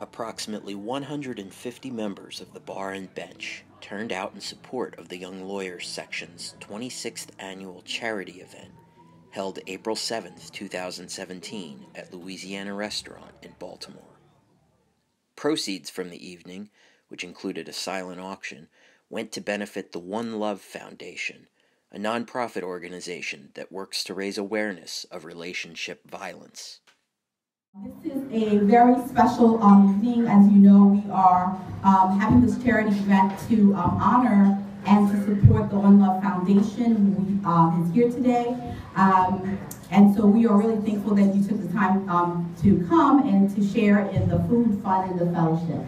Approximately 150 members of the bar and bench turned out in support of the Young Lawyers Section's 26th annual charity event held April 7, 2017 at Louisiana Restaurant in Baltimore. Proceeds from the evening, which included a silent auction, went to benefit the One Love Foundation, a nonprofit organization that works to raise awareness of relationship violence. This is a very special um, evening. As you know, we are um, having this charity event to um, honor and to support the One Love Foundation, who um, is here today. Um, and so we are really thankful that you took the time um, to come and to share in the food, fun, and the fellowship.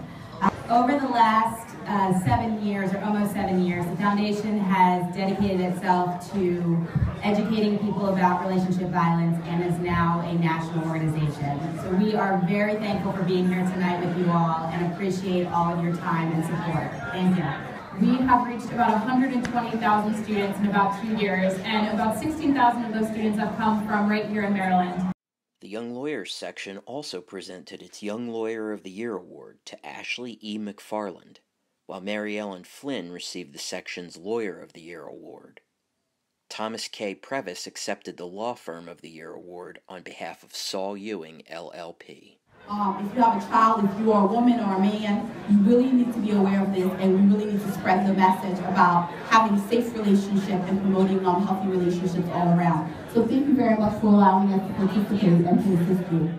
Over the last uh, seven years, or almost seven years, the foundation has dedicated itself to educating people about relationship violence and is now a national organization. So we are very thankful for being here tonight with you all and appreciate all of your time and support. Thank you. We have reached about 120,000 students in about two years, and about 16,000 of those students have come from right here in Maryland. The Young Lawyers section also presented its Young Lawyer of the Year award to Ashley E. McFarland, while Mary Ellen Flynn received the section's Lawyer of the Year award. Thomas K. Prevas accepted the Law Firm of the Year award on behalf of Saul Ewing, LLP. Um, if you have a child, if you are a woman or a man, you really need to be aware of this and we really need to spread the message about having safe relationship and promoting um, healthy relationships all around. So thank you very much for allowing us to participate and to assist you.